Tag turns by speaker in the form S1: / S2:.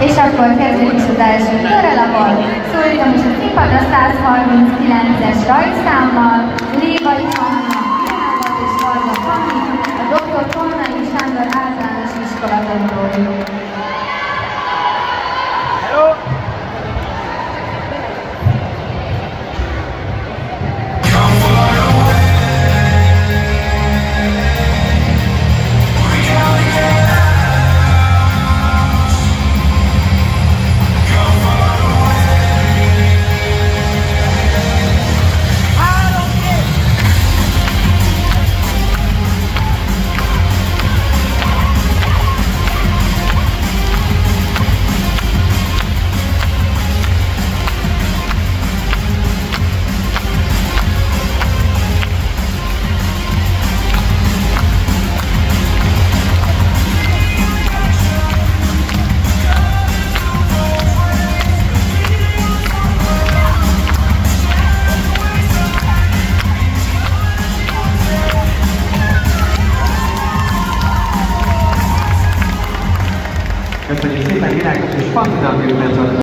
S1: És akkor kezdődik az első körrel, ahol szólítom is a színpad a 139-es rajtszámmal, Lévai Hanna, és Varga Fanni, a Dr.
S2: Dat we niet zitten hier eigenlijk gespannen dan nu met